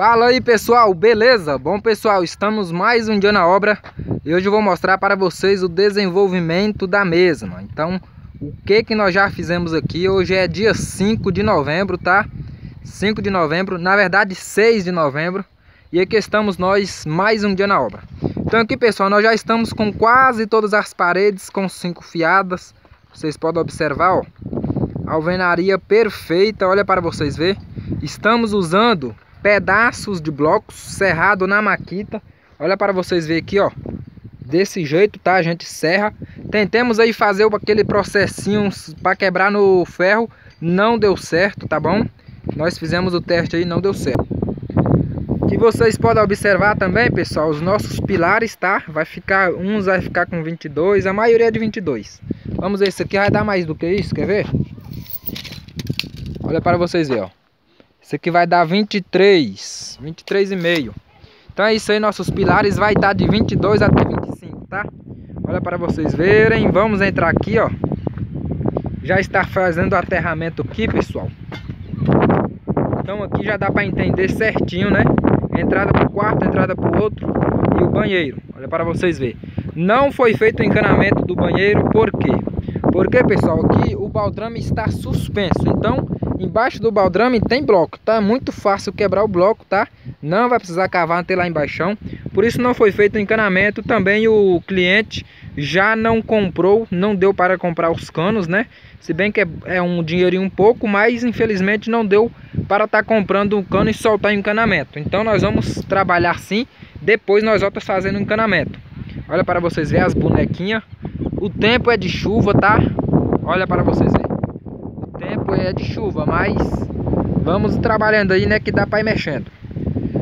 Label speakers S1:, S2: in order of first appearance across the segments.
S1: Fala aí pessoal, beleza? Bom pessoal, estamos mais um dia na obra e hoje eu vou mostrar para vocês o desenvolvimento da mesma. Então, o que que nós já fizemos aqui, hoje é dia 5 de novembro, tá? 5 de novembro, na verdade 6 de novembro. E aqui estamos nós mais um dia na obra. Então aqui pessoal, nós já estamos com quase todas as paredes com cinco fiadas. Vocês podem observar, ó. Alvenaria perfeita, olha para vocês ver. Estamos usando pedaços de blocos serrado na maquita. Olha para vocês verem aqui, ó. Desse jeito, tá? A gente serra. Tentemos aí fazer aquele processinho para quebrar no ferro. Não deu certo, tá bom? Nós fizemos o teste aí, não deu certo. Que vocês podem observar também, pessoal, os nossos pilares, tá? Vai ficar, uns vai ficar com 22, a maioria é de 22. Vamos ver, esse aqui vai dar mais do que isso, quer ver? Olha para vocês verem, ó. Isso aqui vai dar 23, 23,5. Então é isso aí, nossos pilares vai estar de 22 até 25, tá? Olha para vocês verem, vamos entrar aqui, ó. Já está fazendo o aterramento aqui, pessoal. Então aqui já dá para entender certinho, né? Entrada para o quarto, entrada para o outro e o banheiro. Olha para vocês verem. Não foi feito o encanamento do banheiro, por quê? Porque, pessoal, aqui o baldrame está suspenso. Então, Embaixo do baldrame tem bloco, tá? Muito fácil quebrar o bloco, tá? Não vai precisar cavar até lá embaixo. Por isso não foi feito o encanamento. Também o cliente já não comprou, não deu para comprar os canos, né? Se bem que é, é um dinheirinho um pouco, mas infelizmente não deu para estar tá comprando um cano e soltar o encanamento. Então nós vamos trabalhar sim, depois nós voltamos fazendo o encanamento. Olha para vocês verem as bonequinhas. O tempo é de chuva, tá? Olha para vocês verem é de chuva, mas vamos trabalhando aí, né, que dá para ir mexendo.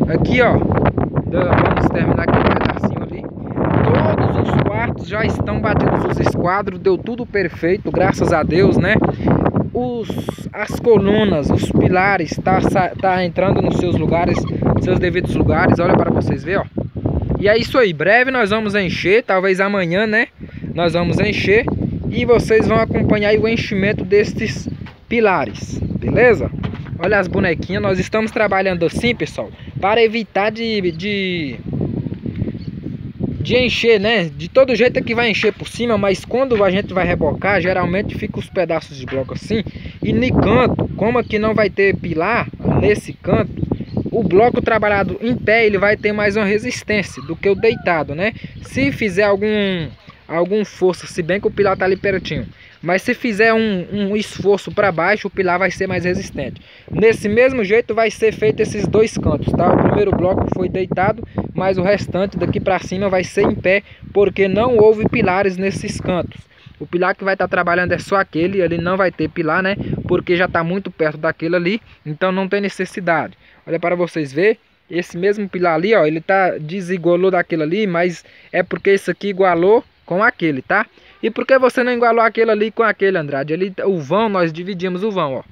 S1: Aqui, ó, vamos terminar aqui um pedacinho ali. Todos os quartos já estão batidos os esquadros, deu tudo perfeito, graças a Deus, né? Os, as colunas, os pilares, tá, tá entrando nos seus lugares, seus devidos lugares, olha para vocês verem, ó. E é isso aí, breve nós vamos encher, talvez amanhã, né? Nós vamos encher e vocês vão acompanhar o enchimento destes pilares, beleza? Olha as bonequinhas, nós estamos trabalhando assim, pessoal, para evitar de, de, de encher, né? De todo jeito é que vai encher por cima, mas quando a gente vai rebocar, geralmente fica os pedaços de bloco assim. E no canto, como aqui não vai ter pilar, nesse canto, o bloco trabalhado em pé, ele vai ter mais uma resistência do que o deitado, né? Se fizer algum algum força, se bem que o pilar tá ali pertinho. Mas se fizer um, um esforço para baixo, o pilar vai ser mais resistente. Nesse mesmo jeito vai ser feito esses dois cantos, tá? O primeiro bloco foi deitado, mas o restante daqui para cima vai ser em pé, porque não houve pilares nesses cantos. O pilar que vai estar tá trabalhando é só aquele, ele não vai ter pilar, né? Porque já está muito perto daquele ali, então não tem necessidade. Olha para vocês ver, esse mesmo pilar ali, ó, ele tá desigualou daquele ali, mas é porque esse aqui igualou com aquele, tá? E por que você não igualou aquele ali com aquele, Andrade? Ali, o vão, nós dividimos o vão, ó.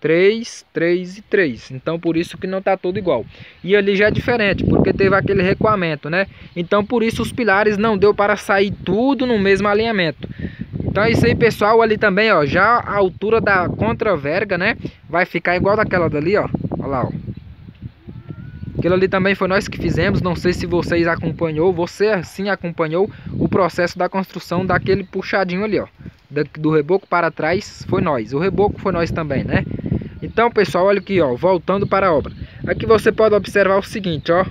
S1: 3, 3 e 3. Então, por isso que não está tudo igual. E ali já é diferente, porque teve aquele recuamento, né? Então, por isso os pilares não deu para sair tudo no mesmo alinhamento. Então é isso aí, pessoal. Ali também, ó, já a altura da contraverga, né? Vai ficar igual daquela dali, ó. Olha lá, ó. Aquilo ali também foi nós que fizemos, não sei se vocês acompanhou, você sim acompanhou o processo da construção daquele puxadinho ali, ó. Do reboco para trás foi nós, o reboco foi nós também, né? Então, pessoal, olha aqui, ó, voltando para a obra. Aqui você pode observar o seguinte, ó.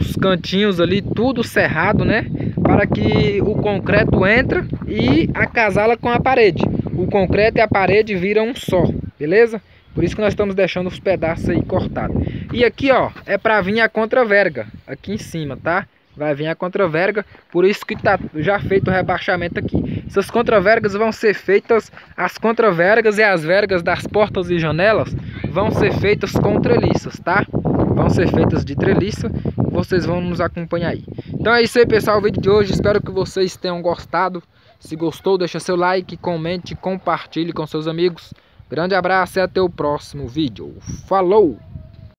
S1: Os cantinhos ali, tudo cerrado, né? Para que o concreto entra e acasala com a parede. O concreto e a parede viram um só, beleza? Por isso que nós estamos deixando os pedaços aí cortados. E aqui, ó, é para vir a contraverga, aqui em cima, tá? Vai vir a contraverga, por isso que tá já feito o rebaixamento aqui. Essas contravergas vão ser feitas, as contravergas e as vergas das portas e janelas vão ser feitas com treliças, tá? Vão ser feitas de treliça, vocês vão nos acompanhar aí. Então é isso aí, pessoal, o vídeo de hoje. Espero que vocês tenham gostado. Se gostou, deixa seu like, comente, compartilhe com seus amigos. Grande abraço e até o próximo vídeo. Falou!